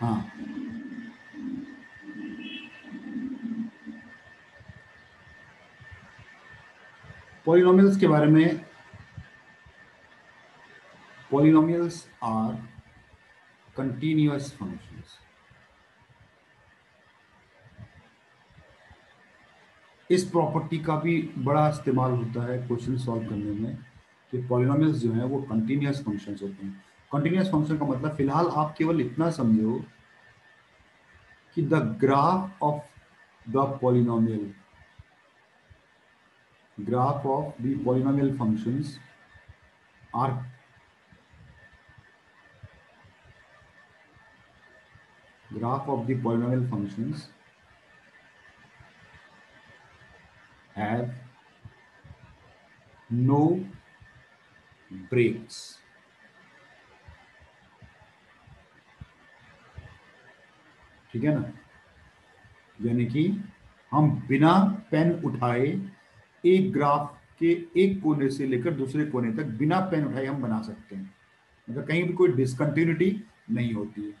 हाँ। पॉलिनोमियल्स के बारे में पॉलिनोमियल्स आर कंटिन्यूअस फ़ंक्शंस इस प्रॉपर्टी का भी बड़ा इस्तेमाल होता है क्वेश्चन सॉल्व करने में कि पॉलिनोमियल्स जो हैं वो कंटिन्यूअस फ़ंक्शंस होते हैं। कंटिन्यूस फ़ंक्शन का मतलब फ़िलहाल आप केवल इतना समझो कि the graph of the polynomial graph of the polynomial functions are graph of the polynomial functions है नो ब्रेक्स no ठीक है ना? यानी कि हम बिना पेन उठाए एक ग्राफ के एक कोने से लेकर दूसरे कोने तक बिना पेन उठाए हम बना सकते हैं। मतलब कहीं भी कोई डिसकंटिन्यूटी नहीं होती है।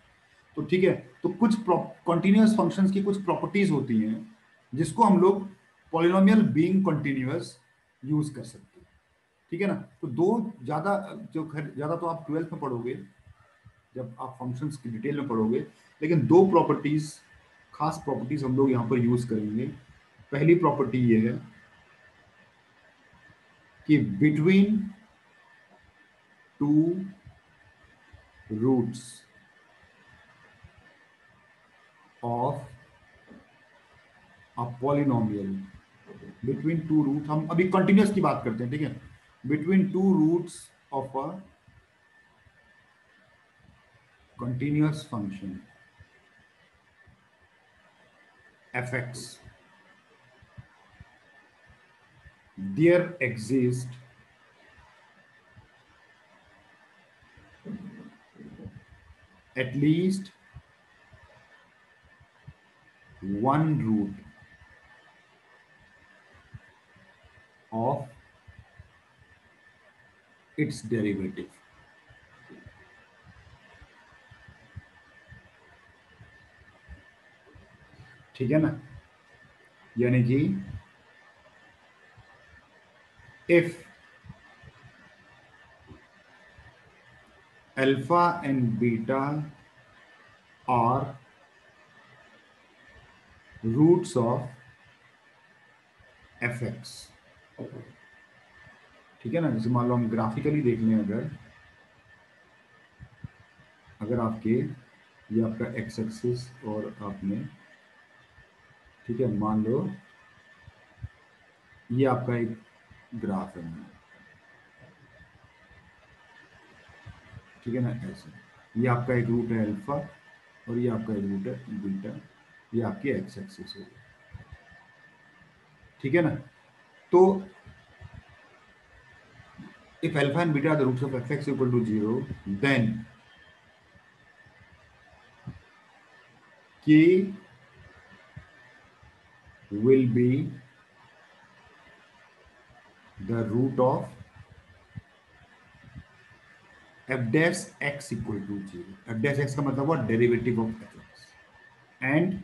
तो ठीक है तो कुछ कंटिन्यूस फ़ंक्शंस की कुछ प्रॉपर्टीज़ होती हैं, जिसको हम लोग पॉलिनोमियल बीइंग कंटिन्यूस यूज़ कर सकते हैं। ठीक है ना? तो दो ज़्यादा, जो ज़्यादा तो आप ट्वेल्थ में पढ़ोगे, जब आप फ़ंक्शंस की डिटेल में पढ़ोगे लेकिन दो प्रॉपर्टीज़ खास प्रॉपर्टीज़ हम लोग यहाँ पर यूज़ करेंगे। पहली प्रॉपर्टी ये है कि between two roots of a polynomial between two root हम अभी कंटिन्यूस की बात करते हैं, ठीक है? Between two roots of a continuous function effects. There exist at least one root of its derivative. ठीक है ना? यानी कि if alpha and beta are roots of fx, ठीक है ना? जैसे मान लो हम ग्राफिकली देख लें अगर अगर आपके, ये आपका एक्स एक्सिस और आपने ठीक है, मान लो ये आपका एक ग्राफ है। ठीक है ना, ऐसे। ये आपका एक रूट है अल्फ़ा और ये आपका एक रूट है बीटा ये आपकी एक्स एक्सिस है। ठीक है ना? तो if alpha and beta are the roots of fx equal to 0 then k will be the root of f dash x equal to 0 f dash x का मतलब हुआ derivative of f x and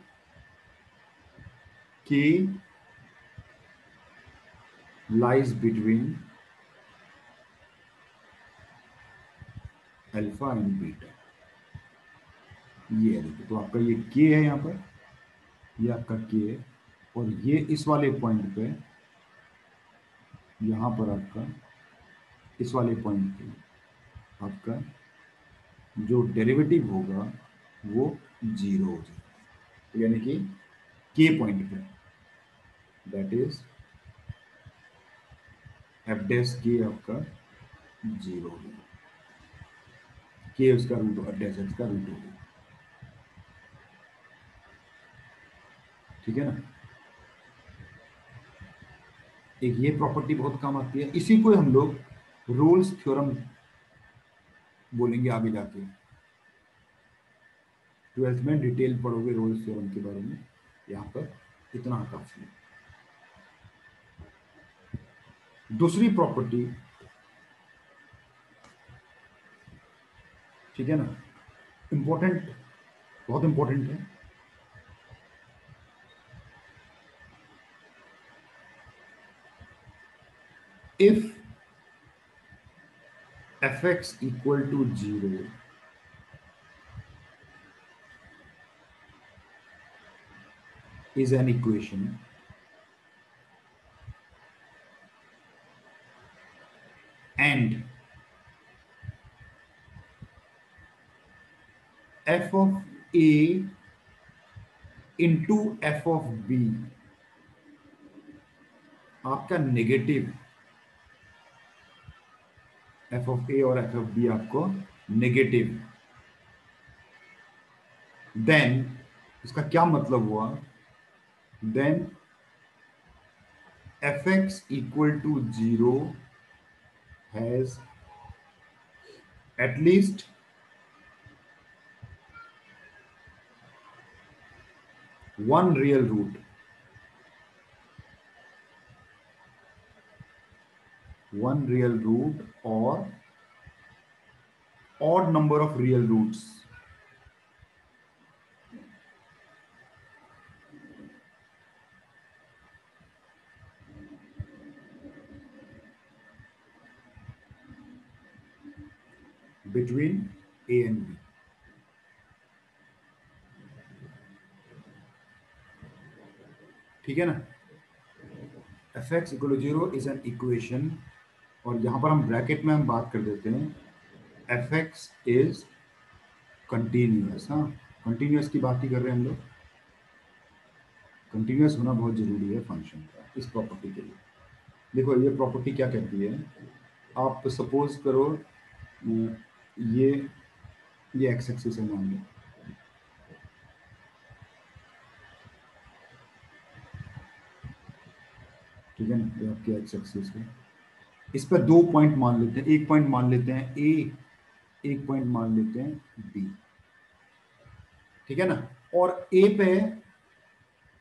k lies between alpha and beta ये देखो तो आपका ये के है यहाँ पर, ये आपका के है। और ये इस वाले पॉइंट पे, यहाँ पर आपका, इस वाले पॉइंट पे आपका जो डेरिवेटिव होगा, वो ज़ीरो हो जाएगा। यानी कि के पॉइंट पे। दैट इज़ एफ़ डैश के आपका ज़ीरो हो जाएगा के उसका रूट होगा डैश एक्स का रूट हो होगा ठीक है ना? एक ये प्रॉपर्टी बहुत काम आती है। इसी को हम लोग रोल्स थ्योरम बोलेंगे आगे जाके। ट्वेल्थ में डिटेल पढ़ोगे रोल्स थ्योरम के बारे में। यहाँ पर इतना काफ़ी। है दूसरी प्रॉपर्टी ठीक है ना? इंपॉर्टेंट बहुत इंपॉर्टेंट है। If fx equal to 0 is an equation and f of a into f of b आपका नेगेटिव एफ़ ऑफ़ ए और एफ़ ऑफ़ बी आपको नेगेटिव देन इसका क्या मतलब हुआ? Then f x equal to zero has at least one real root one real root or odd number of real roots. between A and B. ठीक है ना f x equal zero is an equation और यहाँ पर हम bracket में हम बात कर देते हैं। एफ़ एक्स इज़ कंटिन्यूस हाँ? कंटिन्यूस की बात ही कर रहे हैं हम लोग। कंटिन्यूस होना बहुत ज़रूरी है फ़ंक्शन का, इस प्रॉपर्टी के लिए। देखो, ये प्रॉपर्टी क्या कहती है? आप सपोज़ करो ये ये एक्स एक्सिस है मान लो। ठीक है ना? ये आपकी एक्स एक्सिस है। इस पर दो पॉइंट मान लेते हैं। एक पॉइंट मान लेते हैं ए एक पॉइंट मान लेते हैं बी ठीक है ना? और ए पे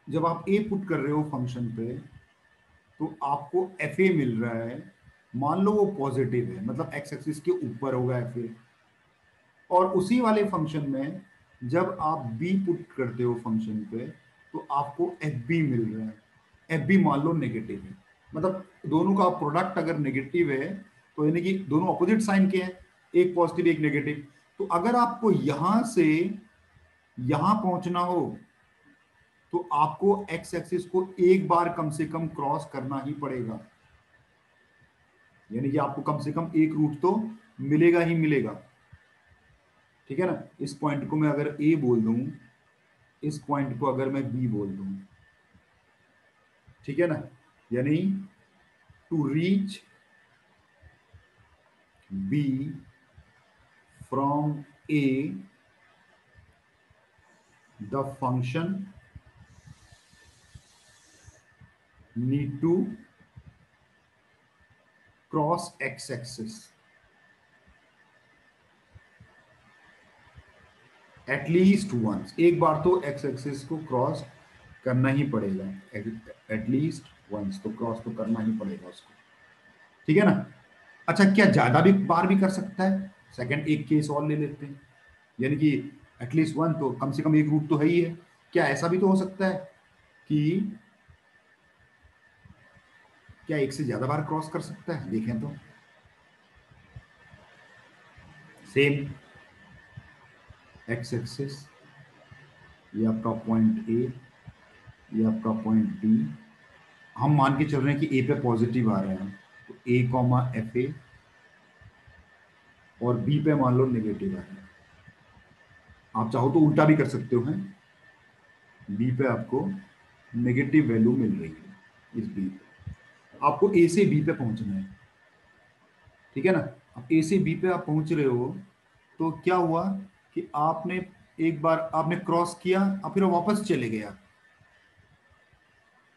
जब आप ए पुट कर रहे हो फ़ंक्शन पे तो आपको एफ़ ए मिल रहा है। मान लो वो पॉजिटिव है मतलब एक्स एक्सिस के ऊपर होगा एफ़ ए और उसी वाले फ़ंक्शन में जब आप बी पुट करते हो फ़ंक्शन पे तो आपको एफ़ बी मिल रहा है। एफ़ बी मान लो नेगेटिव है। मतलब दोनों का प्रोडक्ट अगर नेगेटिव है तो यानी कि दोनों अपोजिट साइन के हैं, एक पॉजिटिव एक नेगेटिव तो अगर आपको यहाँ से यहाँ पहुँचना हो तो आपको एक्स एक्सिस को एक बार कम से कम क्रॉस करना ही पड़ेगा। यानी कि आपको कम से कम एक रूट तो मिलेगा ही मिलेगा। ठीक है ना? इस पॉइंट को मैं अगर ए बोल दूँ, इस पॉइंट को अगर मैं बी बोल दूँ। ठीक है ना? यानी to reach b from a the function need to cross x axis at least once एक बार तो एक्स एक्सिस को क्रॉस करना ही पड़ेगा. एटलीस्ट वंस तो क्रॉस तो करना ही पड़ेगा उसको। ठीक है ना? अच्छा क्या ज़्यादा भी बार भी कर सकता है? सेकंड एक केस और ले लेते हैं। यानी कि एटलीस्ट वन तो कम से कम एक रूट तो है ही है। क्या ऐसा भी तो हो सकता है कि क्या एक से ज़्यादा बार क्रॉस कर सकता है? देखें तो। सेम एक्स एक्सिस ये आपका पॉइंट ए ये आपका पॉइंट बी हम मान के चल रहे हैं कि ए पे पॉजिटिव आ रहे हैं। तो ए कॉमा एफ़ ए और बी पे मान लो नेगेटिव आ रहे हैं। आप चाहो तो उल्टा भी कर सकते हो, हैं? बी पे आपको नेगेटिव वैल्यू मिल रही है इस बी पे। आपको ए से बी पे पहुँचना है। ठीक है ना? अब ए से बी पे आप पहुँच रहे हो तो क्या हुआ कि आपने एक बार आपने क्रॉस किया और फिर वापस चले गया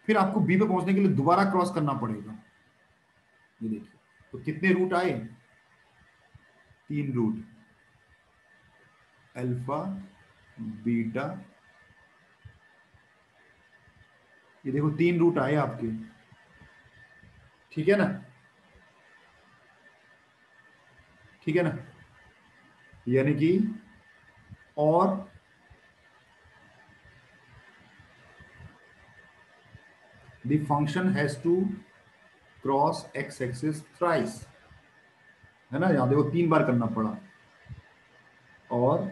फिर आपको बी पे पहुँचने के लिए दोबारा क्रॉस करना पड़ेगा। ये देखिए तो कितने रूट आए? तीन रूट अल्फ़ा बीटा ये देखो, तीन रूट आए आपके। ठीक है ना? ठीक है ना? यानी कि और the function has to cross x axis thrice है ना? यहाँ देखो तीन बार करना पड़ा। और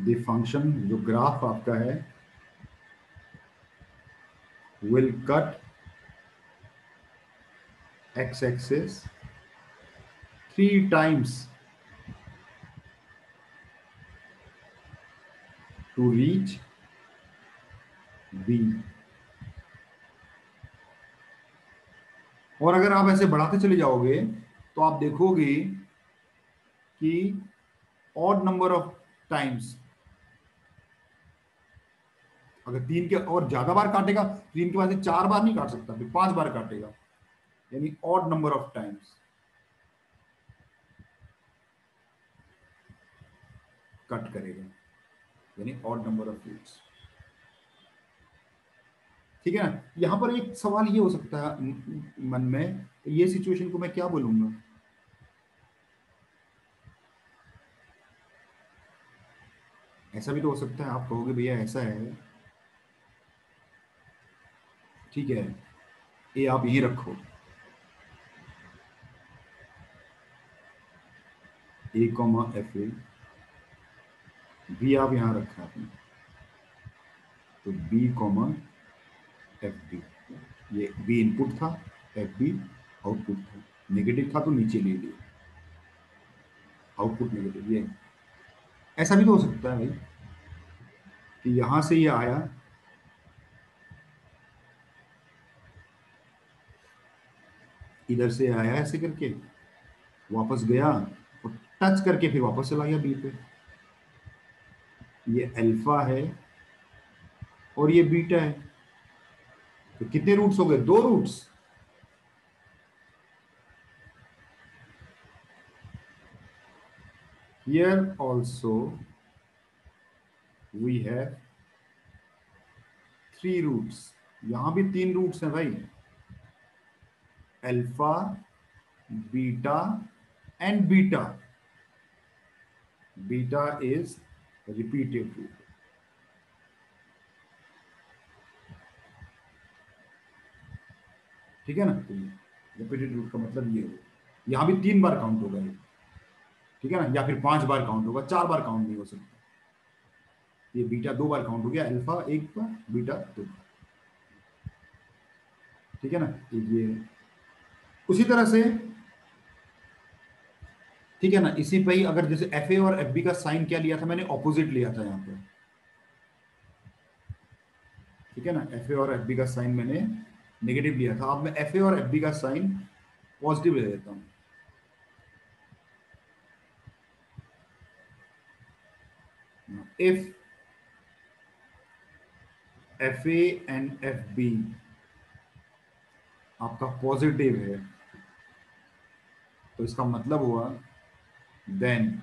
द फ़ंक्शन जो ग्राफ आपका है will cut x axis three times to reach b और अगर आप ऐसे बढ़ाते चले जाओगे तो आप देखोगे कि ऑड नंबर ऑफ़ टाइम्स अगर तीन के और ज़्यादा बार काटेगा तीन के बाद चार बार नहीं काट सकता, फिर पाँच बार काटेगा। यानी odd number of times cut करेगा। यानी ऑड नंबर ऑफ़ रूट्स ठीक है ना? यहाँ पर एक सवाल ये हो सकता है मन में, ये सिचुएशन को मैं क्या बोलूँगा? ऐसा भी तो हो सकता है, आप कहोगे भैया ऐसा है। ठीक है, ये आप यहीं रखो। A comma f a b आप यहाँ रखा आपने तो बी कॉमा एफ़ बी ये बी इनपुट था एफ़ बी आउटपुट था। नेगेटिव था तो नीचे ले लिया। आउटपुट नेगेटिव ये। ऐसा भी तो हो सकता है भाई कि यहाँ से ये आया। इधर से आया ऐसे करके, वापस गया और टच करके फिर वापस चला गया बी पे। ये अल्फ़ा है और ये बीटा है। तो कितने रूट्स हो गए? दो roots here also we have three roots यहाँ भी तीन रूट्स हैं भाई। Alpha beta and beta beta is repeated root ठीक है ना? रिपीटेड रूट का मतलब ये हो। यहाँ भी तीन बार काउंट होगा ये। ठीक है ना? या फिर पाँच बार काउंट होगा, चार बार काउंट नहीं हो सकता। ये बीटा दो बार काउंट हो गया अल्फ़ा एक बार बीटा दो बार। ठीक है ना? ये, उसी तरह से ठीक है ना? इसी पे ही अगर जैसे एफ़ ए और एफ़ बी का साइन क्या लिया था? मैंने ऑपोजिट लिया था यहाँ पर ठीक है ना? एफ़ ए और एफ़ बी का साइन मैंने नेगेटिव लिया था। अब मैं एफ़ ए और एफ़ बी का साइन पॉजिटिव ले देता हूँ। If f and f b आपका पॉजिटिव है तो इसका मतलब हुआ then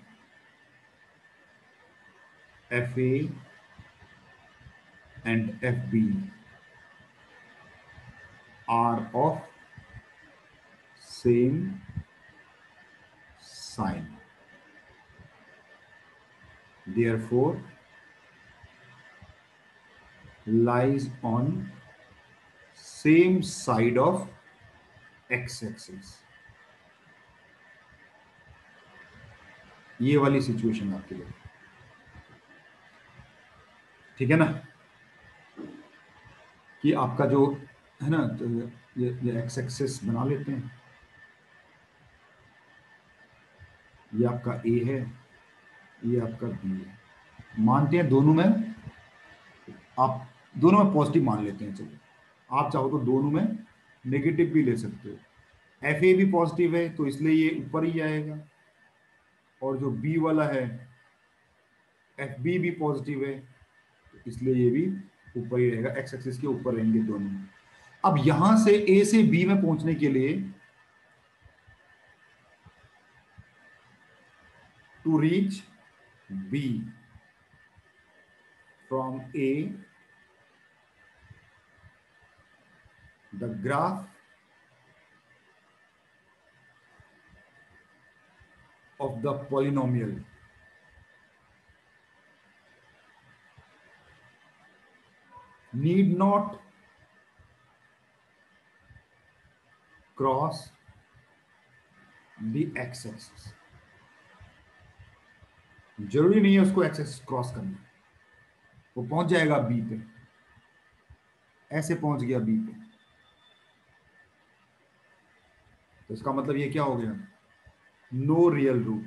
FA and FB are of same sign. Therefore, lies on same side of x-axis. ये वाली सिचुएशन आपके लिए। ठीक है ना? कि आपका जो, है ना तो ये ये एक्स एक्सेस बना लेते हैं। ये आपका ए है, ये आपका बी है। मानते हैं दोनों में, आप दोनों में पॉजिटिव मान लेते हैं चलो आप चाहो तो दोनों में नेगेटिव भी ले सकते हो। एफ़ ए भी पॉजिटिव है तो इसलिए ये ऊपर ही आएगा और जो बी वाला है एफ़ बी भी पॉजिटिव है तो इसलिए ये भी ऊपर ही रहेगा एक्स एक्सिस के ऊपर रहेंगे दोनों। अब यहाँ से ए से बी में पहुँचने के लिए to reach b from A, the graph of the polynomial. Need not cross the x axis ज़रूरी नहीं है उसको एक्स एक्सिस क्रॉस करना। वो पहुँच जाएगा बी पे। ऐसे पहुँच गया बी पे। तो इसका मतलब ये क्या हो गया? नो रियल रूट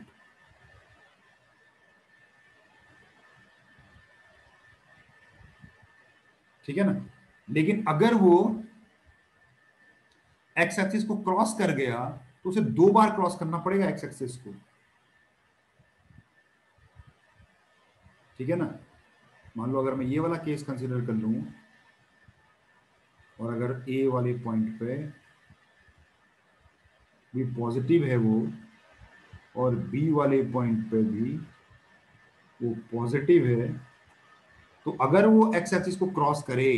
ठीक है ना? लेकिन अगर वो एक्स एक्सिस को क्रॉस कर गया तो उसे दो बार क्रॉस करना पड़ेगा एक्स एक्सिस को। ठीक है ना? मान लो अगर मैं ये वाला केस कंसीडर कर लू, और अगर ए वाले पॉइंट पे भी पॉजिटिव है वो और बी वाले पॉइंट पे भी वो पॉजिटिव है तो अगर वो एक्स एक्सिस को क्रॉस करे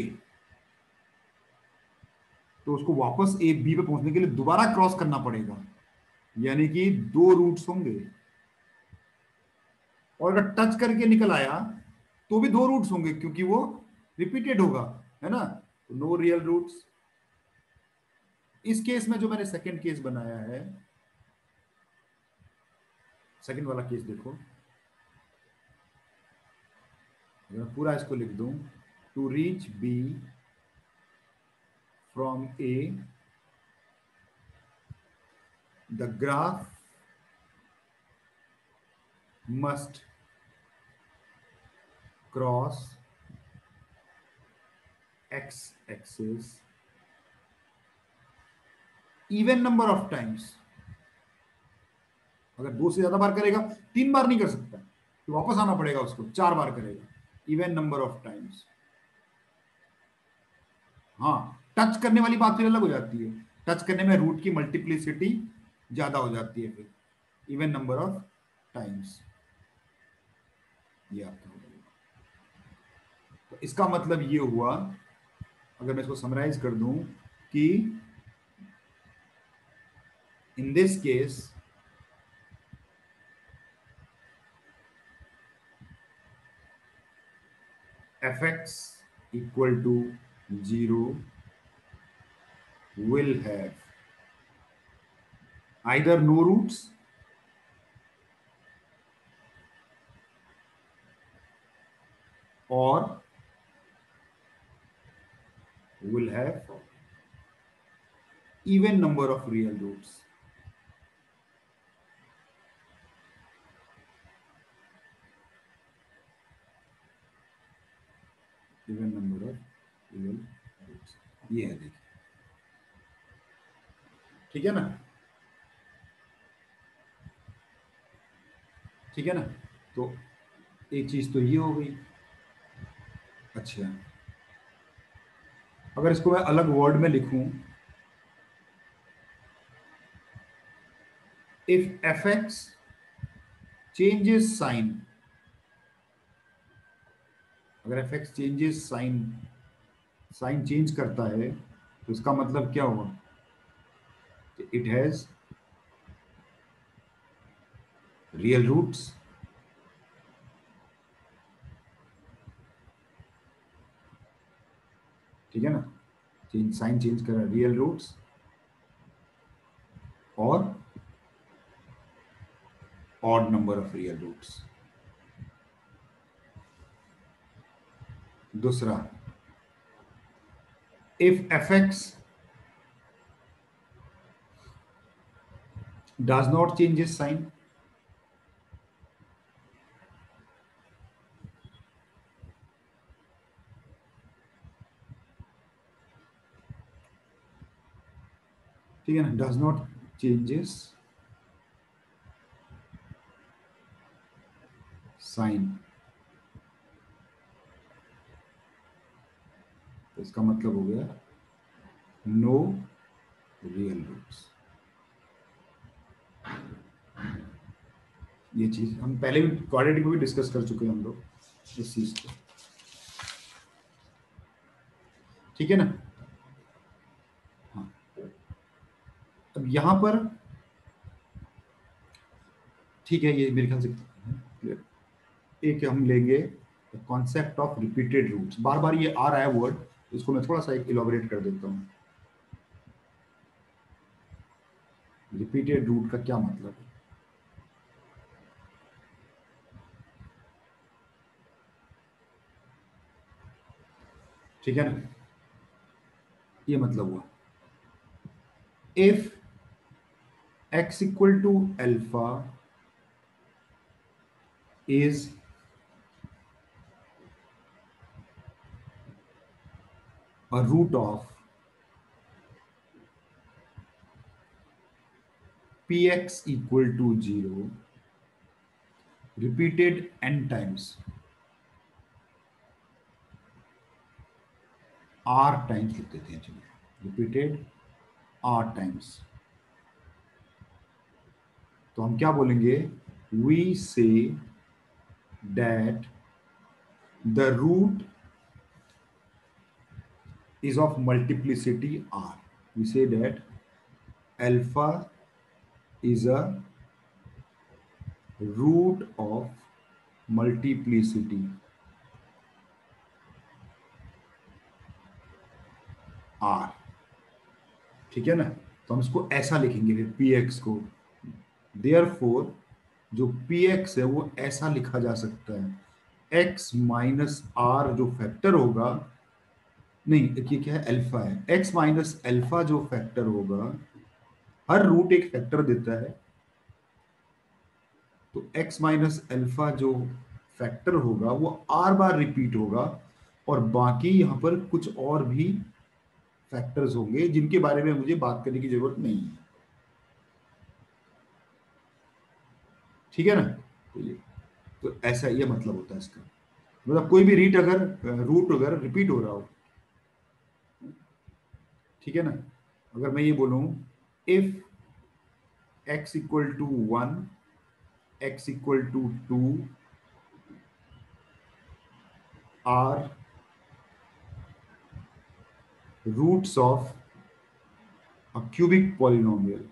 तो उसको वापस ए बी पे पहुँचने के लिए दोबारा क्रॉस करना पड़ेगा। यानी कि दो रूट्स होंगे। और अगर टच करके निकल आया तो भी दो रूट्स होंगे, क्योंकि वो रिपीटेड होगा, है ना? नो रियल रूट्स इस केस में जो मैंने सेकंड केस बनाया है सेकंड वाला केस देखो। मैं पूरा इसको लिख दूँ। To reach b from a the graph must cross x axis even number of times अगर दो से ज़्यादा बार करेगा, तीन बार नहीं कर सकता। तो वापस आना पड़ेगा उसको, चार बार करेगा। इवन नंबर ऑफ़ टाइम्स हाँ टच करने वाली बात फिर अलग हो जाती है। टच करने में रूट की मल्टीप्लिसिटी ज़्यादा हो जाती है फिर। इवन नंबर ऑफ़ टाइम्स ये आपका तो इसका मतलब ये हुआ, अगर मैं इसको समराइज कर दूँ, कि in this case fx equal to 0 will have either no roots or will have even number of real roots even number of even roots ये है देखिए। ठीक है ना? ठीक है ना? तो एक चीज़ तो ये हो गई। अच्छा। अगर इसको मैं अलग वर्ड में लिखूं if f x changes sign अगर f x changes sign sign change करता है तो इसका मतलब क्या हुआ? इट हैज़ रियल रूट्स ठीक है ना? चेंज साइन चेंज कर रियल रूट्स और odd number of real roots दूसरा if f x does not change is sign ठीक है ना डज नॉट चेंजेस साइन इसका मतलब हो गया नो रियल रूट्स ये चीज़ हम पहले भी क्वाड्रेटिक में भी डिस्कस कर चुके हैं हम लोग इस चीज़ को। ठीक है ना? हाँ। अब यहाँ पर ठीक है, ये मेरे ख्याल से एक हम लेंगे कॉन्सेप्ट ऑफ़ रिपीटेड रूट्स बार बार ये आ रहा है वर्ड इसको मैं थोड़ा सा इलाबोरेट कर देता हूँ। रिपीटेड रूट का क्या मतलब है? ठीक है ना? ये मतलब हुआ। If x equal to alpha is a root of px equal to 0 repeated n times r times लिख देते हैं चलिए repeated r times तो हम क्या बोलेंगे we say that the root is of multiplicity r. We say that alpha is a root of multiplicity r. ठीक है ना तो हम इसको ऐसा लिखेंगे फिर पी एक्स को देयर फोर जो पी एक्स है, वो ऐसा लिखा जा सकता है एक्स माइनस आर जो फैक्टर होगा नहीं ये क्या है अल्फ़ा है। एक्स माइनस अल्फ़ा जो फैक्टर होगा, हर रूट एक फैक्टर देता है। तो एक्स माइनस अल्फ़ा जो फैक्टर होगा, वो आर बार रिपीट होगा और बाकी यहाँ पर कुछ और भी फैक्टर्स होंगे जिनके बारे में मुझे बात करने की ज़रूरत नहीं है। ठीक है ना? तो ये तो ऐसा ये मतलब होता है इसका। मतलब कोई भी रीट अगर रूट अगर रिपीट हो रहा हो ठीक है ना? अगर मैं ये बोलूँ if x equal to one x equal to two are roots of a cubic polynomial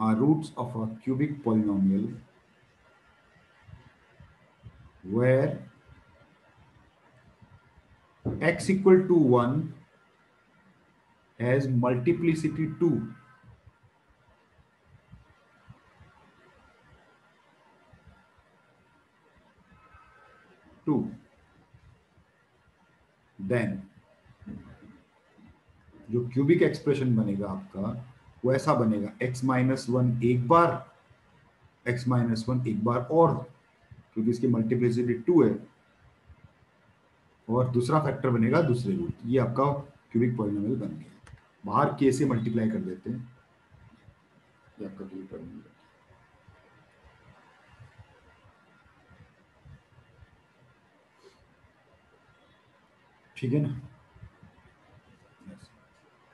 are roots of a cubic polynomial where x equal to 1 has multiplicity 2 2 then, जो क्यूबिक एक्सप्रेशन बनेगा आपका, वो ऐसा बनेगा, x माइनस वन एक बार, x minus one एक बार और, क्योंकि इसकी मल्टीप्लिसिटी टू है। और दूसरा फैक्टर बनेगा दूसरे रूट ये आपका क्यूबिक पॉलिनोमियल बन गया। बाहर के से मल्टीप्लाई कर देते हैं। ये आपका क्यूबिक ठीक है ना?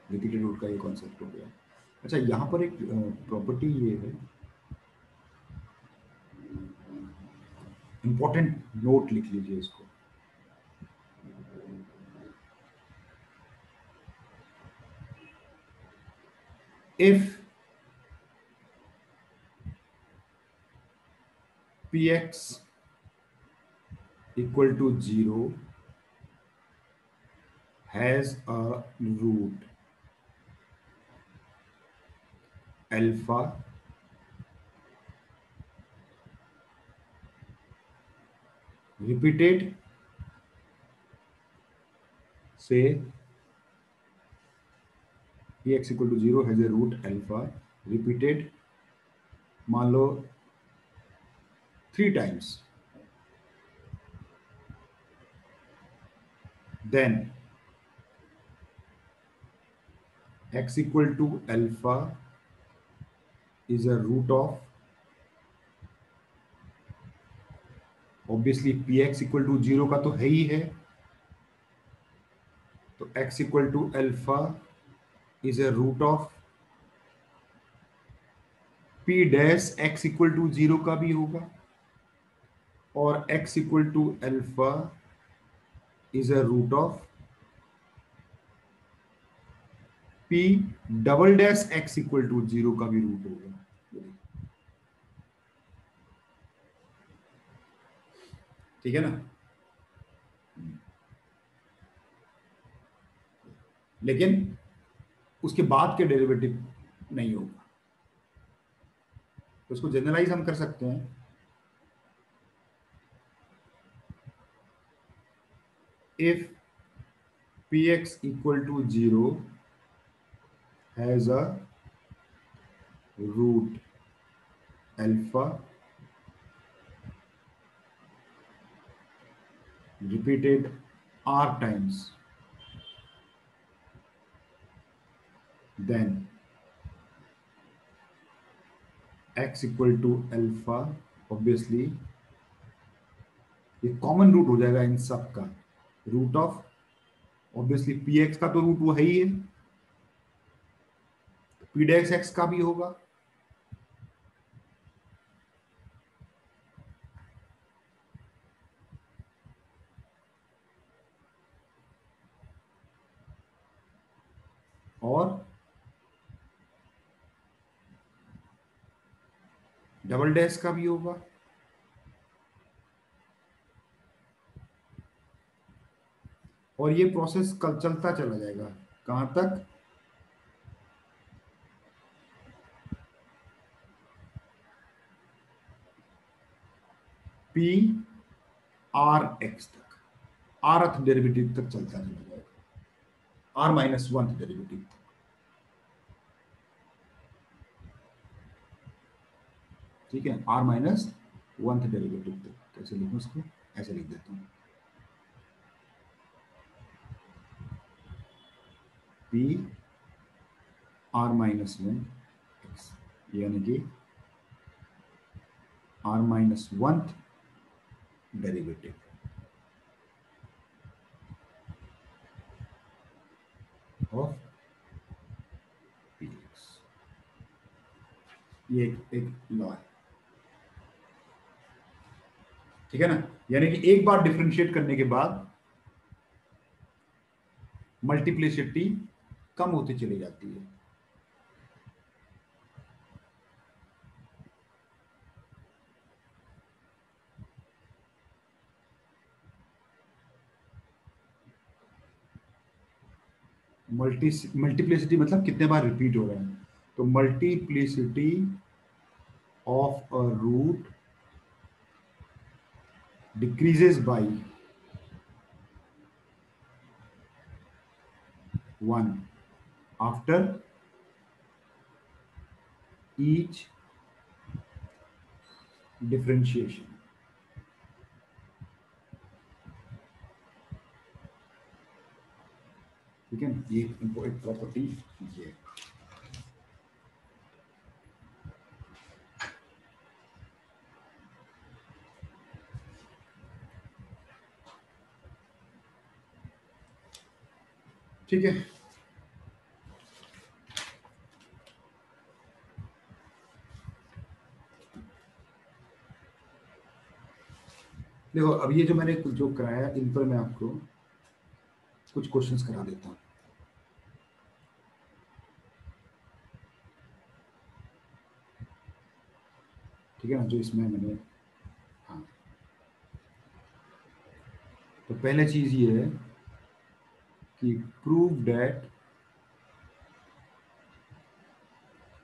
रिपीटेड रूट का ये कॉन्सेप्ट हो गया। अच्छा यहाँ पर एक प्रॉपर्टी ये है। इंपॉर्टेंट नोट लिख लीजिए इसको। If px equal to 0 has a root alpha repeated say x equal to zero has a root alpha repeated मान लो three times then x equal to alpha is a root of obviously p x equal to zero का तो है ही है. तो x equal to alpha is a root of p dash x equal to zero का भी होगा, और x equal to alpha is a root of p double dash x equal to zero का भी रूट होगा। ठीक है ना? लेकिन उसके बाद के डेरिवेटिव नहीं होगा। तो इसको जनरलाइज हम कर सकते हैं। If p x equal to zero has a root alpha repeated r times then x equal to alpha, obviously, ये कॉमन रूट हो जाएगा इन सब का। Root of obviously p x का तो रूट वो है। ही है पी डेक्स एक्स का भी होगा। और डबल डैश का भी होगा। और ये प्रोसेस कल चलता चला जाएगा। कहाँ तक? पी आर एक्स तक। आर अर्थ डेरिवेटिव तक चलता चला जाएगा। आर माइनस वन डेरिवेटिव तक। ठीक है? आर माइनस वन डेरिवेटिव तक कैसे लिखूं इसको? ऐसे लिख देता हूँ। P r minus one x यानी कि r minus one derivative of p x ये एक, एक लॉ है। ठीक है ना? यानी कि एक बार डिफ्रेंशिएट करने के बाद मल्टीप्लिसिटी कम होती चली जाती है। मल्टी मल्टीप्लिसिटी मतलब कितने बार रिपीट हो रहा है? तो multiplicity of a root decreases by 1 after each differentiation. We can take important property here. ठीक है। देखो, अब ये जो मैंने जो कराया, इन पर मैं आपको कुछ क्वेश्चंस करा देता हूँ। ठीक है ना, जो इसमें मैंने हाँ। तो पहले चीज़ ये है कि proved that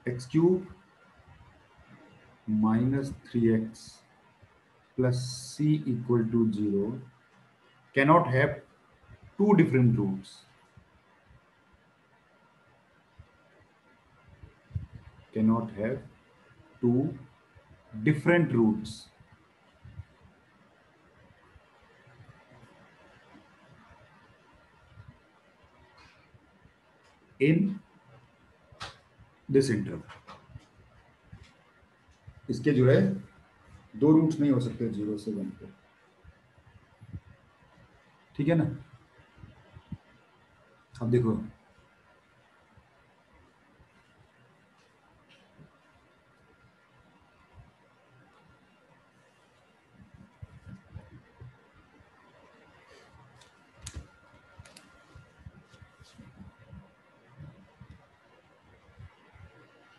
x cube minus 3x plus c equal to 0 cannot have two different roots. Cannot have two different roots. In this interval. इसके जो है, दो रूट्स नहीं हो सकते ज़ीरो से वन पे। ठीक है ना? अब देखो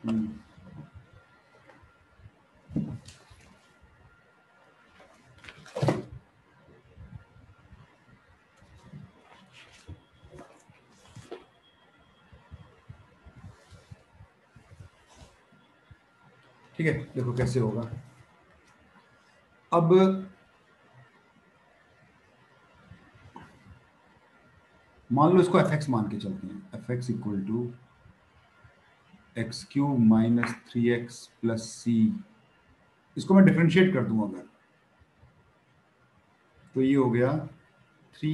ठीक है, देखो कैसे होगा। अब मान लो इसको एफ़ एक्स मान के चलते हैं। F x equal to x cube minus three x plus c इसको मैं डिफ्रेंशिएट कर दूँ अगर। तो ये हो गया three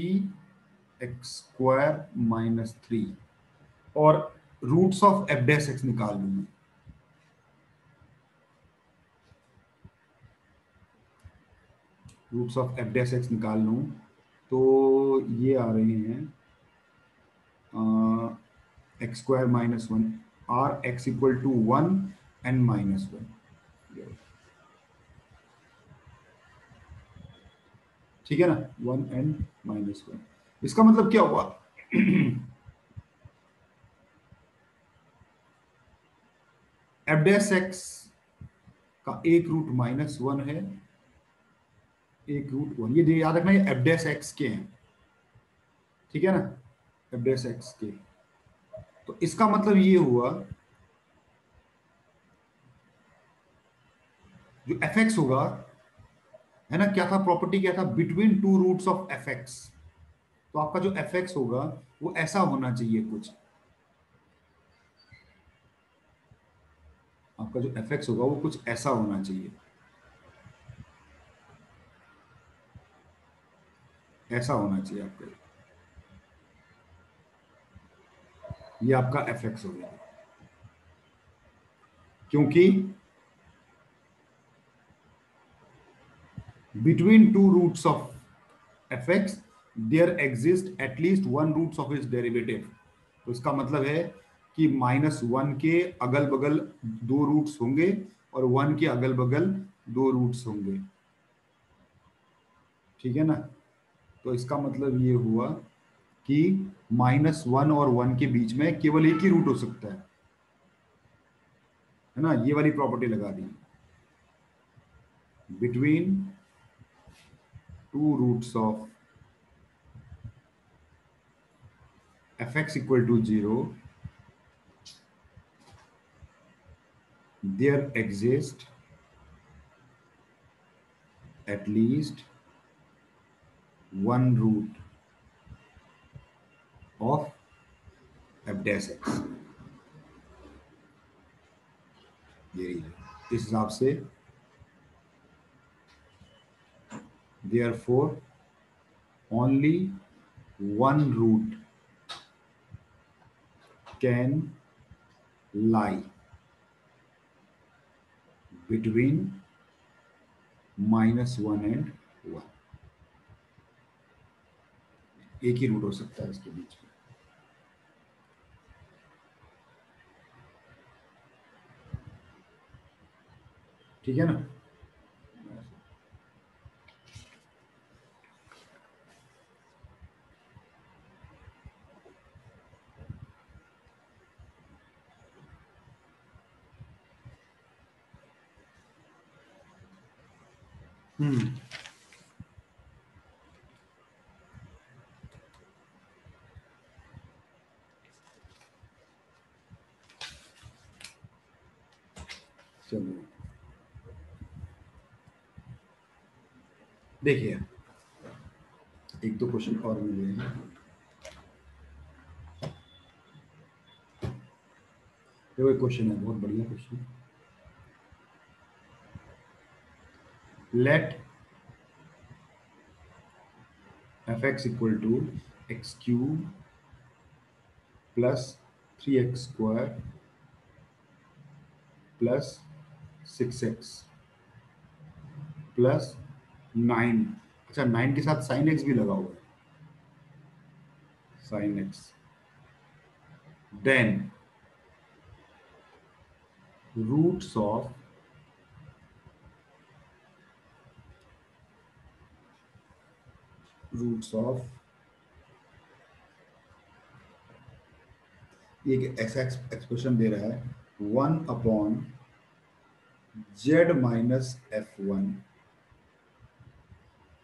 x square minus three और रूट्स ऑफ़ एफ़ एक्स निकाल लू मैं। रूट्स ऑफ़ एफ़ एक्स निकाल लूँ। तो ये आ रहे हैं x square minus one are x equal to one and minus one ठीक है ना? वन एन माइनस वन इसका मतलब क्या हुआ? एफ़ एक्स का एक रूट माइनस वन है। एक रूट वन ये याद रखना, ये एफ़ एक्स के हैं। ठीक है ना? एफ़ एक्स के। तो इसका मतलब ये हुआ जो एफ़ एक्स होगा, है ना, क्या था प्रॉपर्टी क्या था? Between two roots of f x तो आपका जो एफ़ एक्स होगा, वो ऐसा होना चाहिए कुछ। आपका जो एफ़ एक्स होगा, वो कुछ ऐसा होना चाहिए। ऐसा होना चाहिए आपका। ये आपका एफ़ एक्स हो गया। क्योंकि between two roots of fx there exists at least one roots of its derivative तो इसका मतलब है कि माइनस वन के अगल बगल दो रूट्स होंगे और वन के अगल बगल दो रूट्स होंगे। ठीक है ना? तो इसका मतलब ये हुआ कि माइनस वन और वन के बीच में केवल एक ही रूट हो सकता है। है ना? ये वाली प्रॉपर्टी लगा दी। Between two roots of fx equal to 0 there exist at least one root of f dash x ये इस हिसाब से therefore only one root can lie between minus one and one एक ही रूट हो सकता है इसके बीच में ठीक है ना? हम्म चलो देखिए, एक दो क्वेश्चन और मिले हैं देखो, एक क्वेश्चन है, बहुत बढ़िया question let f x equal to x to x cube plus 3x square plus 6x plus nine. अच्छा नाइन के साथ साइन एक्स भी लगा हुआ है। Sine x then roots of roots ये ऐसा एक्सप्रेशन दे रहा है। One upon z minus f one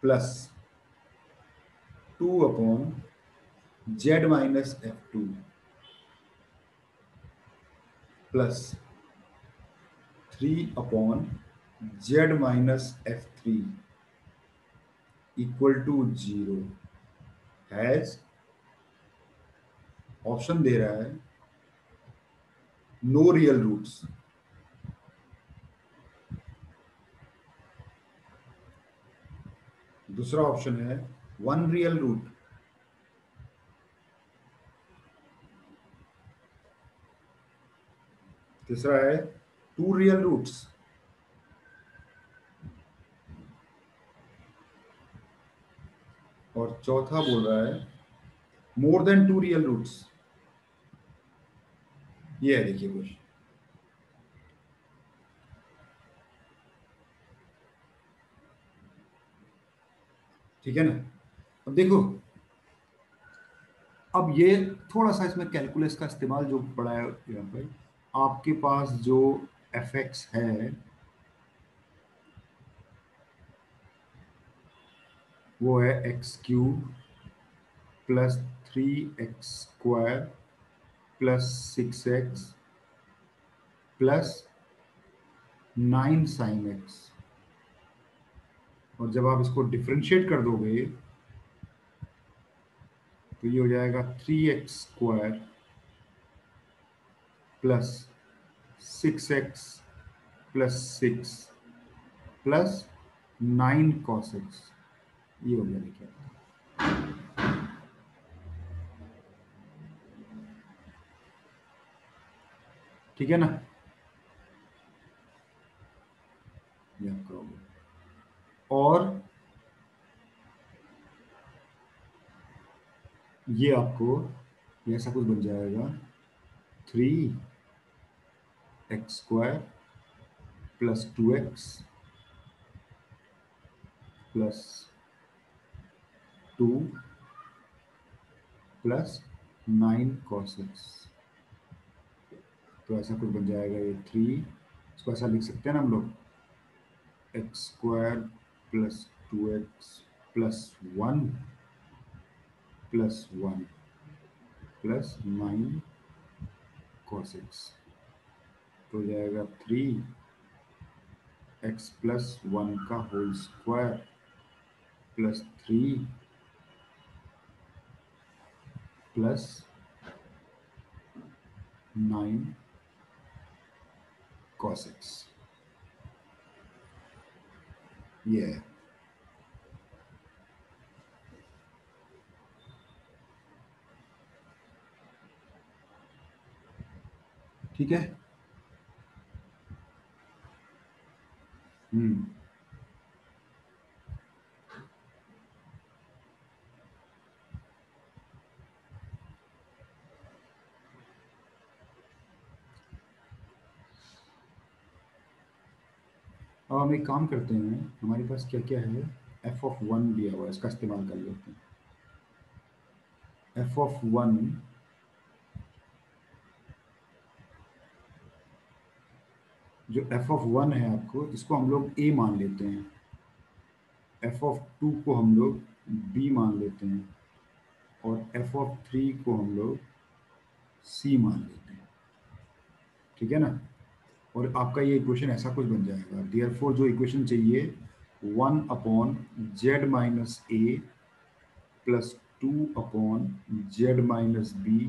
plus two upon z minus f two plus three upon z minus f three equal to zero has option दे रहा है no real roots दूसरा option है one real root. तीसरा है two real roots. और चौथा बोल रहा है more than two real roots. ये है देखिए क्वेश्चन। ठीक है ना? अब देखो, अब ये थोड़ा सा इसमें कैलकुलस का इस्तेमाल जो पड़ा है यहाँ पर आपके पास जो एफ़ एक्स है, वो है x cube plus three x square plus six x plus nine sine x और जब आप इसको डिफ्रेंशिएट कर दोगे तो ये हो जाएगा three x square plus six x plus six plus nine cos x ये हो गया देखिए। ठीक है ना? ये आपका हो गया और ये आपको ऐसा कुछ बन जाएगा। Three x square plus two x plus two plus nine cos x. तो ऐसा कुछ बन जाएगा ये थ्री। इसको ऐसा लिख सकते हैं ना हम लोग। X square two x plus one plus one plus nine cos x तो जाएगा थ्री एक्स प्लस वन का whole square plus three plus nine cos x. है ठीक है? हम्म अब हम एक काम करते हैं, हमारे पास क्या क्या है? एफ़ ऑफ़ वन दिया हुआ है, इसका इस्तेमाल कर लेते हैं। एफ़ ऑफ़ वन जो एफ़ ऑफ़ वन है आपको, इसको हम लोग ए मान लेते हैं। एफ़ ऑफ़ टू को हम लोग बी मान लेते हैं और एफ़ ऑफ़ थ्री को हम लोग सी मान लेते हैं। ठीक है ना? और आपका ये इक्वेशन ऐसा कुछ बन जाएगा। डियर फोर जो इक्वेशन चाहिए one upon z minus a plus two upon z minus b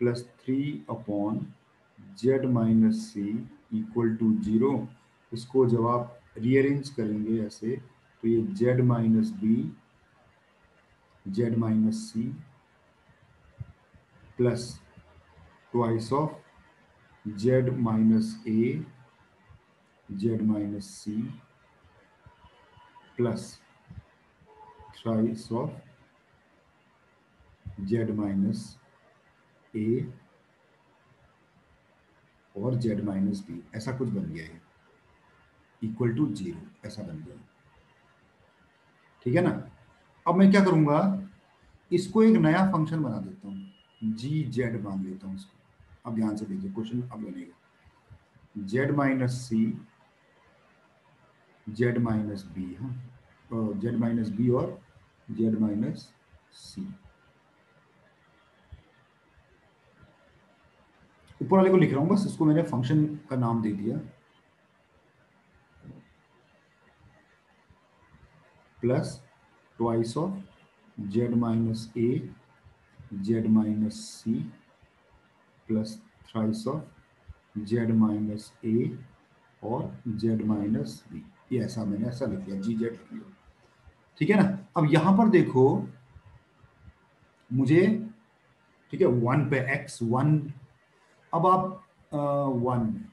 plus three upon z minus c equal to zero इसको जब आप रीअरेंज करेंगे ऐसे तो ये z minus b z minus c plus twice of z minus a, z minus c plus thrice of z minus a और z minus b ऐसा कुछ बन गया है। इक्वल टू ज़ीरो ऐसा बन गया ठीक है ना? अब मैं क्या करूँगा? इसको एक नया फ़ंक्शन बना देता हूँ। जी जेड मान लेता हूँ इसको। अब ध्यान से देखिए, क्वेश्चन अब बनेगा। Z minus c, z minus b हाँ। जेड माइनस बी और जेड माइनस सी। ऊपर वाले को लिख रहा हूँ बस, इसको मैंने फ़ंक्शन का नाम दे दिया। Plus twice of z minus a z minus c plus thrice of z minus a और z माइनस बी ये ऐसा मैंने ऐसा लिख दिया जी जेड ठीक है ना? अब यहाँ पर देखो, मुझे, ठीक है वन पे एक्स वन अब आप वन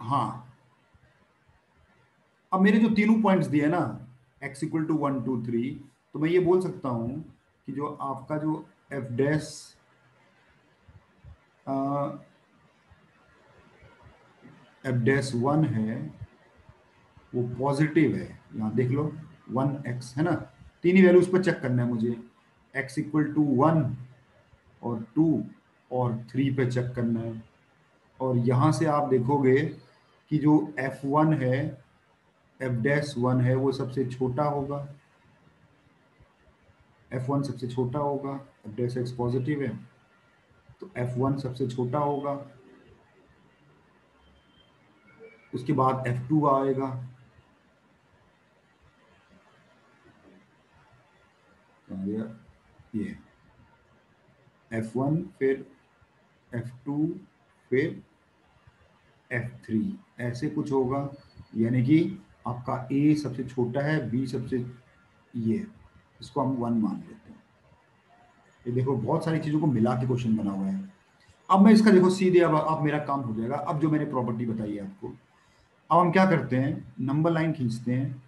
हाँ। अब मेरे जो तीनों पॉइंट्स दिए ना x equal to one two three तो मैं ये बोल सकता हूँ कि जो आपका जो f dash f dash one है, वो पॉजिटिव है। यहाँ देख लो वन एक्स है ना? तीन ही वैल्यूज़ पर चेक करना है मुझे। एक्स इक्वल टू वन और टू और थ्री पे चेक करना है। और यहाँ से आप देखोगे कि जो एफ़ वन है एफ़ डैश वन है, वो सबसे छोटा होगा। एफ़ वन सबसे छोटा होगा एफ़ डैश एक्स पॉजिटिव है तो एफ़ वन सबसे छोटा होगा। उसके बाद एफ़ टू आएगा। ये। एफ़ वन फिर एफ़ टू फिर एफ़ थ्री ऐसे कुछ होगा, यानी कि आपका ए सबसे छोटा है बी सबसे ये। इसको हम वन मान लेते हैं। ये देखो, बहुत सारी चीज़ों को मिला के क्वेश्चन बना हुआ है। अब मैं इसका देखो, सीधे अब अब मेरा काम हो जाएगा। अब जो मैंने प्रॉपर्टी बताई है आपको, अब हम क्या करते हैं? नंबर लाइन खींचते हैं।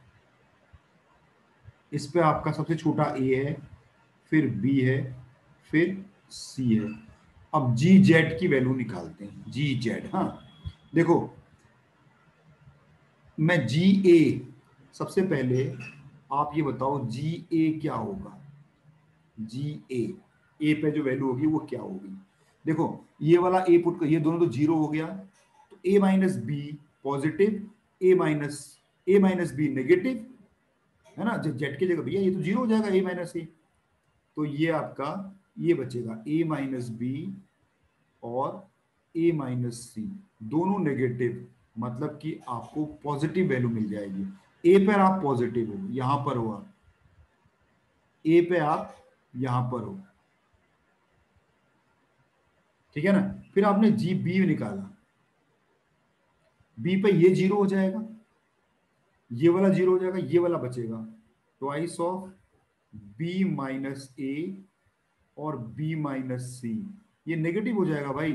इस पे आपका सबसे छोटा ए है, फिर बी है, फिर सी है। अब जी जेड की वैल्यू निकालते हैं। जी जेड हाँ। देखो, मैं जी ए सबसे पहले आप ये बताओ जी ए क्या होगा? जी ए ए पे जो वैल्यू होगी वो क्या होगी? देखो, ये वाला ए पुट कर, ये दोनों तो ज़ीरो हो गया। तो a minus b positive a minus a minus b negative है ना? जब जेड की जगह भैया, ये तो ज़ीरो हो जाएगा ए माइनस ए तो ये आपका, ये बचेगा ए माइनस बी और ए माइनस सी दोनों नेगेटिव मतलब कि आपको पॉजिटिव वैल्यू मिल जाएगी। ए पर आप पॉजिटिव हो, यहाँ पर हो आप। ए पे आप यहाँ पर हो। ठीक है ना? फिर आपने जी बी निकाला। बी पे ये ज़ीरो हो जाएगा, ये वाला ज़ीरो हो जाएगा, ये वाला बचेगा। Twice of b minus a और बी माइनस सी ये नेगेटिव हो जाएगा भाई।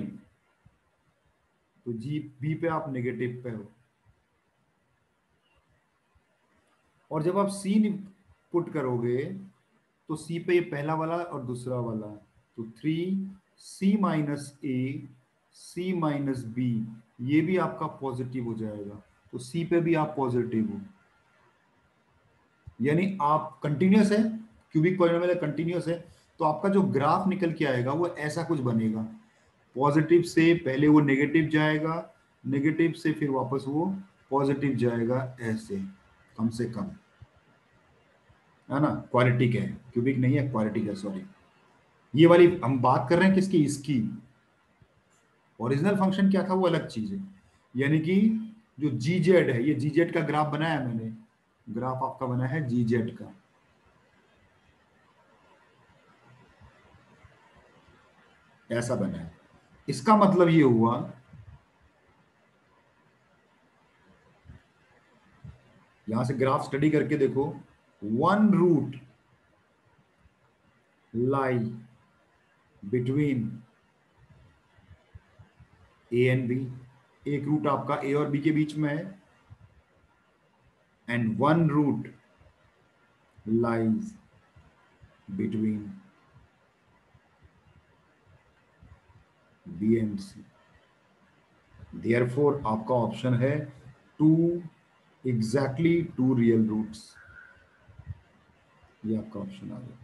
तो जी बी पे आप नेगेटिव पे हो। और जब आप सी पुट करोगे तो सी पे ये पहला वाला और दूसरा वाला। तो three c minus a c minus b ये भी आपका पॉजिटिव हो जाएगा। तो सी पे भी आप पॉजिटिव हो। यानी आप कंटिन्यूस है क्यूबिक पॉलिनोमियल कंटिन्यूस है तो आपका जो ग्राफ निकल के आएगा, वो ऐसा कुछ बनेगा। पॉजिटिव से पहले वो नेगेटिव जाएगा नेगेटिव से फिर वापस वो पॉजिटिव जाएगा, ऐसे। कम से कम। है ना? क्वालिटी का क्यूबिक नहीं है क्वालिटी का सॉरी ये वाली हम बात कर रहे हैं किसकी? इसकी। ओरिजिनल फ़ंक्शन क्या था? वो अलग चीज़ है। यानी कि जो जी जेड है, ये जी जेड का ग्राफ बनाया मैंने। ग्राफ आपका बना है जी जेड का। ऐसा बना है। इसका मतलब ये हुआ यहाँ से ग्राफ स्टडी करके देखो। One root lie between a and b एक रूट आपका ए और बी के बीच में है। And one root lies between b and c therefore आपका ऑप्शन है two exactly two real roots ये आपका ऑप्शन आ गया।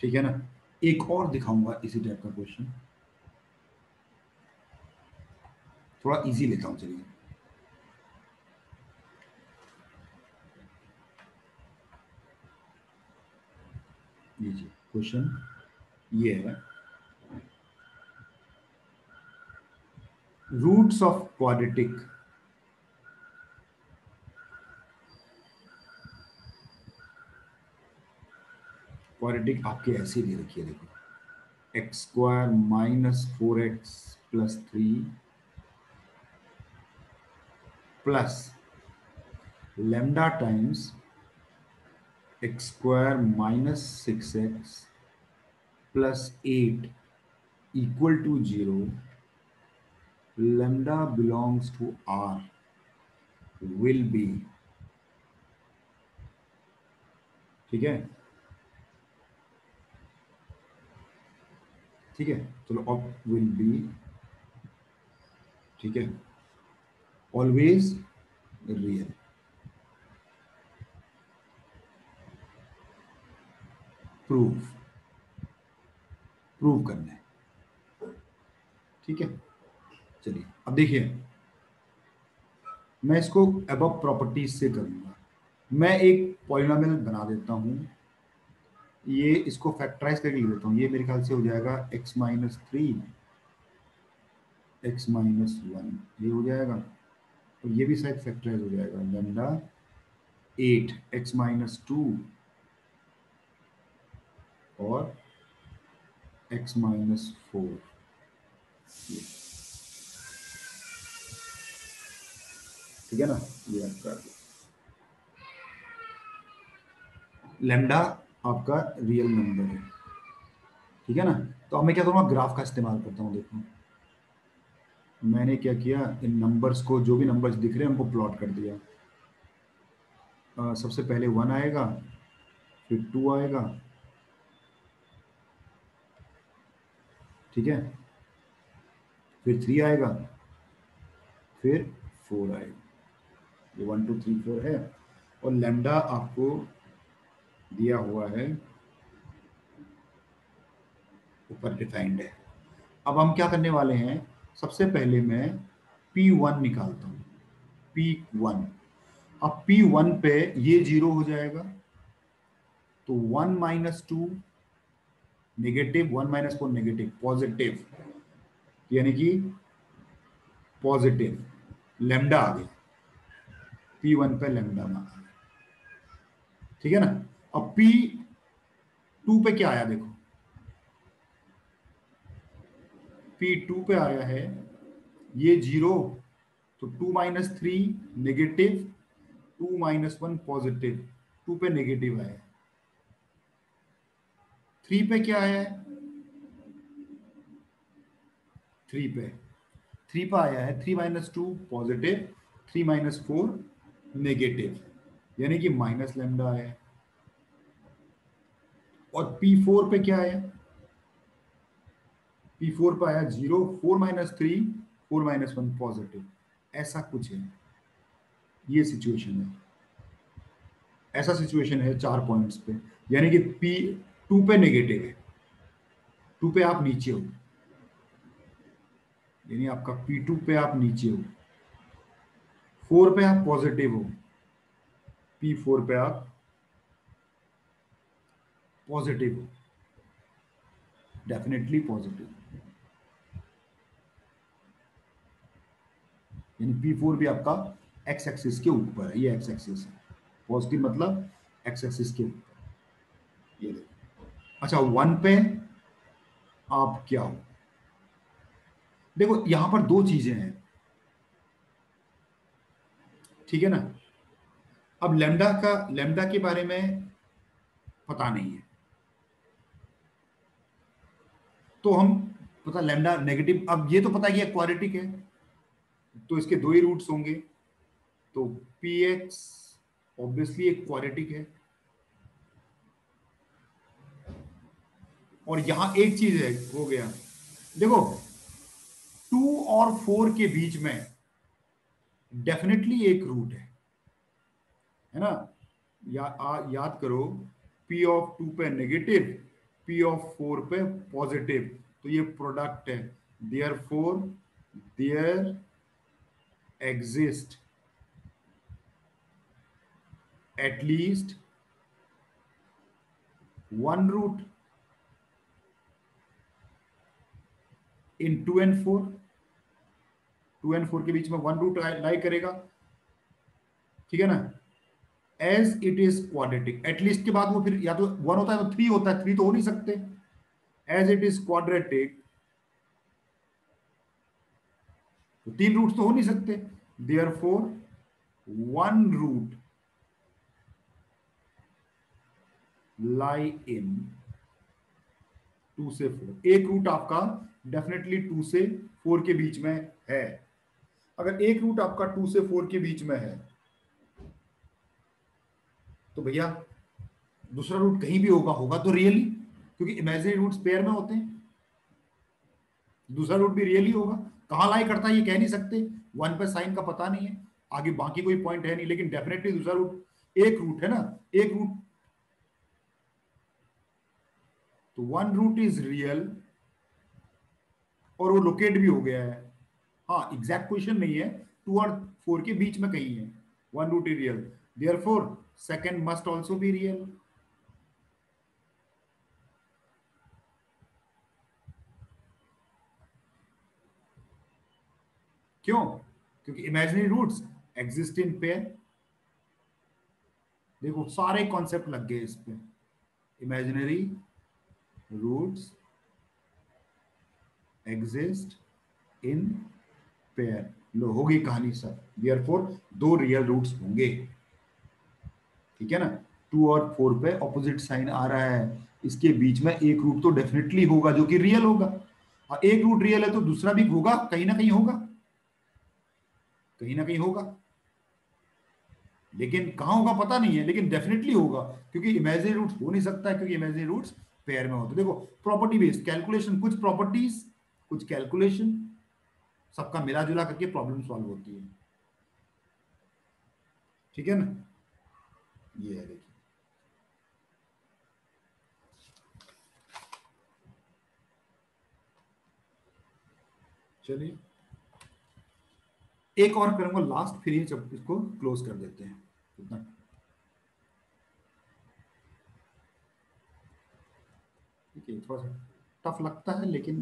ठीक है ना? एक और दिखाऊँगा इसी टाइप का क्वेश्चन थोड़ा इजी लेता हूँ चलिए। लीजिए क्वेश्चन ये है। रूट्स ऑफ़ क्वाड्रेटिक क्वाड्रेटिक आपके ऐसे दे रखिए, देखो। X square minus four x plus three plus lambda times x square minus six x plus eight equal to zero lambda belongs to R will be ठीक है? ठीक है? चलो, अब विल बी। ठीक है? ऑलवेज रियल प्रूव प्रूव करना है। ठीक है? चलिए, अब देखिए। मैं इसको अब प्रॉपर्टीज़ से करूँगा। मैं एक पॉलिनोमियल बना देता हूँ। ये इसको फैक्टराइज करके लिख देता हूँ। ये मेरे ख्याल से हो जाएगा x minus three x minus one ये हो जाएगा। और ये भी शायद फैक्टराइज हो जाएगा। Lambda eight x minus two और x माइनस फोर ठीक है ना? ये आपका लेमडा आपका रियल नंबर है। ठीक है ना? तो अब मैं क्या करूँगा ग्राफ का इस्तेमाल करता हूँ देखो। मैंने क्या किया? इन नंबर्स को जो भी नंबर्स दिख रहे हैं उनको प्लॉट कर दिया। आ, सबसे पहले वन आएगा फिर टू आएगा ठीक है? फिर थ्री आएगा, फिर फोर आएगा। ये वन टू थ्री फोर है। और लेमडा आपको दिया हुआ है, ऊपर डिफाइंड है। अब हम क्या करने वाले हैं? सबसे पहले मैं P1 निकालता हूँ। P1 अब P1 पे ये ज़ीरो हो जाएगा। तो one minus two negative one minus four negative positive यानी कि पॉजिटिव लेमडा आ गया। पी वन पे लेमडा आ ठीक है ना? अब पी टू पे क्या आया देखो? पी टू पे आया है। ये ज़ीरो तो two minus three negative two minus one positive two पे नेगेटिव आया। थ्री पे क्या आया है? थ्री पे। थ्री पे आया है, three minus two positive, three minus four negative. यानी कि माइनस लेमडा आया है। और P4 पे क्या है P4 पे आया zero, four minus three, four minus one positive. ऐसा कुछ है। ये सिचुएशन है। ऐसा सिचुएशन है चार पॉइंट्स पे। यानी कि P टू पे नेगेटिव है। टू पे आप नीचे हो। यानी आपका पी टू पे आप नीचे हो। फोर पे आप पॉजिटिव हो। पी फोर पे आप पॉजिटिव हो। डेफिनेटली पॉजिटिव यानी पी फोर भी आपका एक्स एक्सिस के ऊपर है। ये एक्स एक्सिस है। पॉजिटिव मतलब एक्स एक्सिस के ऊपर। अच्छा वन पे आप क्या हो? देखो, यहाँ पर दो चीज़ें हैं। ठीक है ना? अब लेमडा का लेमडा के बारे में पता नहीं है। तो हम पता लेमडा नेगेटिव अब ये तो पता है कि क्वालिटिक है। तो इसके दो ही रूट्स होंगे। तो पी एक्स ऑब्वियसली एक क्वालिटिक है। और यहाँ एक चीज़ है हो गया। देखो टू और फोर के बीच में डेफिनेटली एक रूट है। है ना? या, आ, याद करो P ऑफ़ टू पे नेगेटिव P ऑफ़ फोर पे पॉजिटिव तो ये प्रोडक्ट है। Therefore there exist at least one root in two and four two and four के बीच में वन रूट लाई करेगा। ठीक है ना? As it is quadratic at least के बाद वो फिर या तो वन होता है तो थ्री होता है थ्री तो हो नहीं सकते। एज इट इज़ क्वाड्रेटिक तो तीन रूट तो हो नहीं सकते। Therefore one root lie in two से फोर। एक रूट आपका डेफिनेटली टू से फोर के बीच में है। अगर एक रूट आपका टू से फोर के बीच में है तो भैया, दूसरा रूट कहीं भी होगा होगा तो रियली क्योंकि इमेजिनरी रूट्स पेयर में होते हैं। दूसरा रूट भी रियली होगा। कहाँ लाई करता है, ये कह नहीं सकते। वन पे साइन का पता नहीं है। आगे बाकी कोई पॉइंट है नहीं, लेकिन डेफिनेटली दूसरा रूट एक रूट है ना। एक रूट तो वन रूट इज़ रियल और वो लोकेट भी हो गया है। हाँ एग्जैक्ट क्वेश्चन नहीं है। टू और फोर के बीच में कहीं है। One root is real therefore second must also be real क्यों? क्योंकि imaginary roots exist in pair देखो, सारे कॉन्सेप्ट लग गए इस पे। Imaginary roots exist in pair लो, होगी कहानी सर देयरफॉर दो रियल रूट्स होंगे। ठीक है ना? टू और फोर पे ऑपोजिट साइन आ रहा है। इसके बीच में एक रूट तो डेफिनेटली होगा, जो कि रियल होगा। और एक रूट रियल है तो दूसरा भी होगा, कहीं ना कहीं होगा। कहीं ना कहीं होगा। लेकिन कहाँ होगा पता नहीं है, लेकिन डेफिनेटली होगा। क्योंकि इमेजिनरी रूट हो नहीं सकता है, क्योंकि इमेजिनरी रूट्स पेयर में होते देखो प्रॉपर्टी बेस्ड कैलकुलेशन कुछ प्रॉपर्टीज़ कुछ कैलकुलेशन सबका मिला जुला करके प्रॉब्लम सॉल्व होती है। ठीक है ना? ये है देखिए। चलिए। एक और करूँगा लास्ट फिर ये इसको क्लोज कर देते हैं। कितना ठीक थोड़ा सा टफ लगता है, लेकिन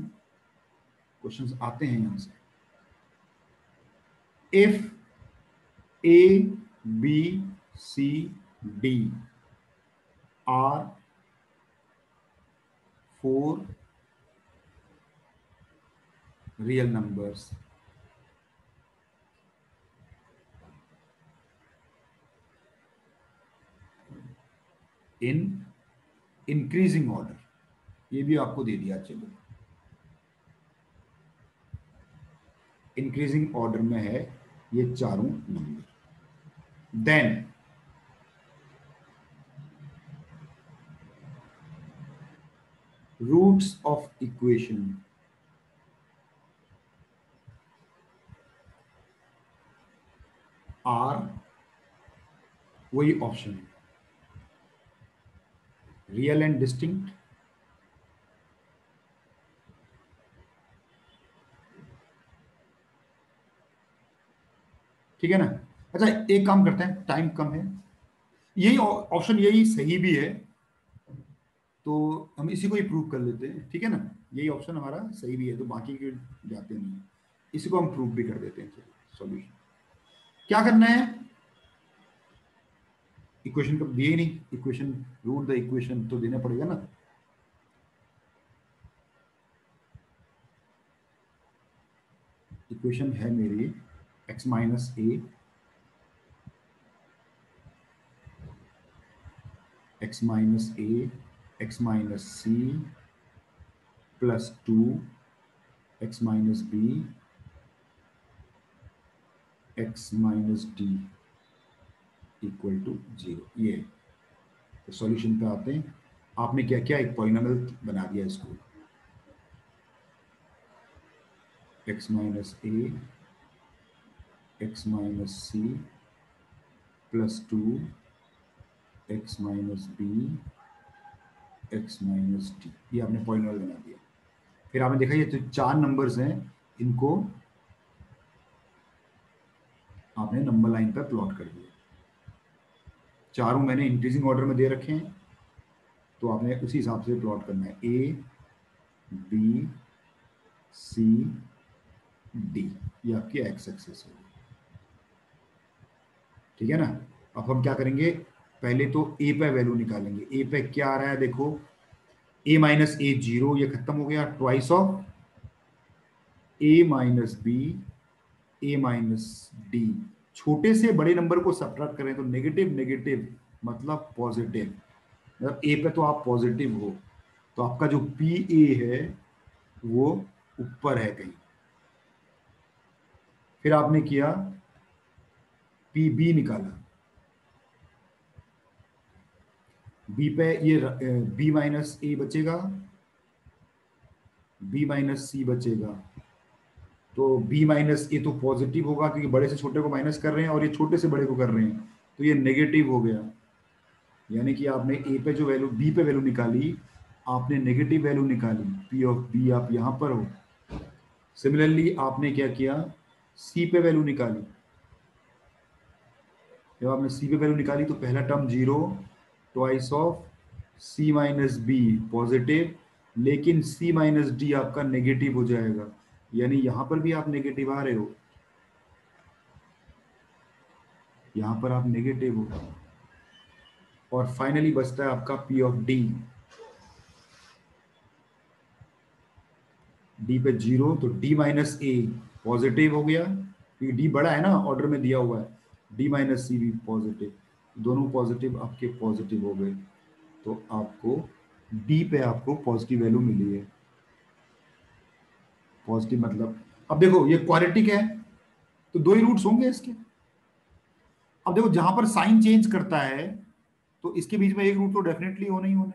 क्वेश्चंस आते हैं यहाँ से। If a b c d are four real numbers. In increasing order ये भी आपको दे दिया, चलो। इंक्रीजिंग ऑर्डर में है ये चारों number then roots of equation are वही ऑप्शन है। रियल एंड डिस्टिंक्ट ठीक है ना? अच्छा एक काम करते हैं टाइम कम है। यही ऑप्शन यही सही भी है। तो हम इसी को ही प्रूव कर लेते हैं, ठीक है ना? यही ऑप्शन हमारा सही भी है तो बाकी के जाते नहीं इसी को हम प्रूव भी कर देते हैं सॉल्यूशन क्या करना है? इक्वेशन कब दिए नहीं। इक्वेशन रूट द इक्वेशन तो देना पड़ेगा ना। इक्वेशन है मेरी। X minus a x minus a x minus c plus two x minus b x minus d equal to zero ये तो सॉल्यूशन पे आते हैं। आपने क्या किया एक पॉइनमल बना दिया इसको? X minus a x minus c plus two x minus b x minus d ये आपने पॉइनमल बना दिया। फिर आपने देखा ये जो चार नंबर्स हैं, इनको आपने नंबर लाइन पर प्लॉट कर दिया। चारों मैंने इंक्रीजिंग ऑर्डर में दे रखे हैं तो आपने उसी हिसाब से प्लॉट करना है। ए बी सी डी ये आपकी एक्स एक्सेस है। ठीक है ना? अब हम क्या करेंगे? पहले तो ए पे वैल्यू निकालेंगे। ए पे क्या आ रहा है देखो? ए माइनस ए ज़ीरो खत्म हो गया twice of a minus b a minus d छोटे से बड़े नंबर को सब्ट्रैक्ट करें तो नेगेटिव नेगेटिव मतलब पॉजिटिव मतलब ए पे तो आप पॉजिटिव हो। तो आपका जो पी ए है, वो ऊपर है कहीं। फिर आपने किया पी बी निकाला। बी पे ये बी माइनस ए बचेगा, बी माइनस सी बचेगा। तो बी माइनस ए तो पॉजिटिव होगा क्योंकि बड़े से छोटे को माइनस कर रहे हैं और ये छोटे से बड़े को कर रहे हैं तो ये नेगेटिव हो गया। यानी कि आपने ए पे जो वैल्यू, बी पे वैल्यू निकाली, आपने नेगेटिव वैल्यू निकाली, पी ऑफ़ बी आप यहाँ पर हो। सिमिलरली आपने क्या किया, सी पे वैल्यू निकाली। जब आपने सी पे वैल्यू निकाली तो पहला term zero twice of c minus b positive लेकिन सी माइनस डी आपका नेगेटिव हो जाएगा। यानी यहाँ पर भी आप नेगेटिव आ रहे हो। यहाँ पर आप नेगेटिव हो। और फाइनली बचता है आपका पी ऑफ़ डी डी पे ज़ीरो तो डी माइनस ए पॉजिटिव हो गया। क्योंकि डी बड़ा है ना ऑर्डर में दिया हुआ है। डी माइनस सी भी पॉजिटिव दोनों पॉजिटिव आपके पॉजिटिव हो गए। तो आपको डी पे आपको पॉजिटिव वैल्यू मिली है। पॉजिटिव मतलब अब देखो ये क्वालिटिक है तो दो ही रूट्स होंगे इसके। अब देखो जहाँ पर साइन चेंज करता है तो इसके बीच में एक रूट तो डेफिनेटली होना ही होना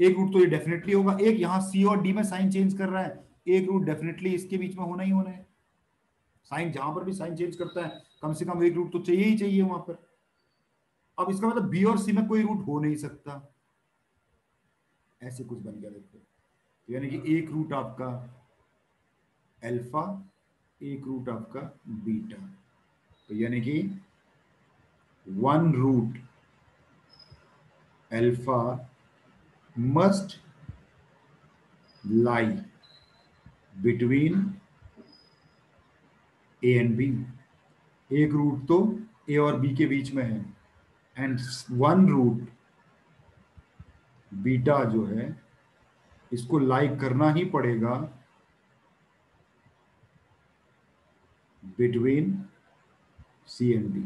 एक रूट तो ये डेफिनेटली होगा, एक यहाँ सी और डी में साइन चेंज कर रहा है, एक रूट डेफिनेटली इसके बीच में होना ही होना है। साइन जहाँ पर भी साइन चेंज करता है, कम से कम एक रूट तो चाहिए ही चाहिए वहाँ पर। अब इसका मतलब बी और सी में कोई रूट हो नहीं सकता। ऐसे कुछ बन गया देखो तो यानी कि एक रूट आपका अल्फ़ा एक रूट आपका बीटा तो यानी कि one root alpha must lie between a and b एक रूट तो ए और बी के बीच में है. एंड वन रूट बीटा जो है, इसको लाइक करना ही पड़ेगा बिटवीन सी एंड बी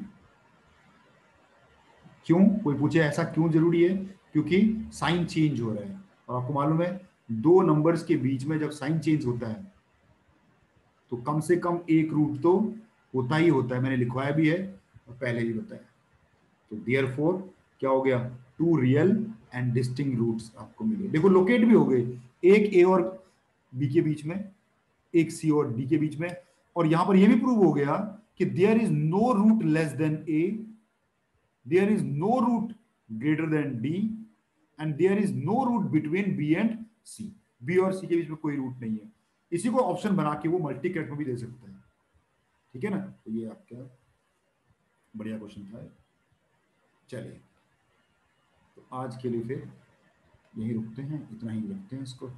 क्यों? कोई पूछे ऐसा क्यों ज़रूरी है? क्योंकि साइन चेंज हो रहा है। और आपको मालूम है, दो नंबर्स के बीच में जब साइन चेंज होता है तो कम से कम एक रूट तो होता ही होता है। मैंने लिखवाया भी है और पहले भी बताया। तो डियर फोर क्या हो गया? Two real and distinct roots आपको मिले। देखो लोकेट भी हो गए। एक ए और बी के बीच में, एक सी और डी के बीच में, और यहाँ पर यह भी प्रूव हो गया कि there is no root less than A there is no root greater than D and there is no root between B and C B और सी के बीच में कोई रूट नहीं है। इसी को ऑप्शन बना के वो मल्टी कैट में भी दे सकते हैं। ठीक है ना? तो ये आपका बढ़िया क्वेश्चन था। चलिए। तो आज के लिए फिर यही रुकते हैं। इतना ही रखते हैं इसको।